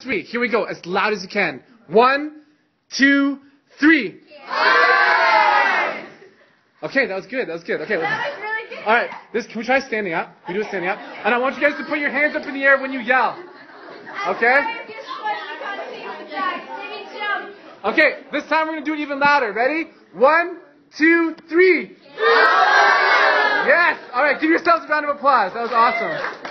three. Here we go. As loud as you can. One, two, three. Okay, that was good. That was good. Okay. That was really good. All right. This can we try standing up? Can we do a standing up? And I want you guys to put your hands up in the air when you yell. Okay. Okay. This time we're gonna do it even louder. Ready? One, two, three. Yes. All right. Give yourselves a round of applause. That was awesome.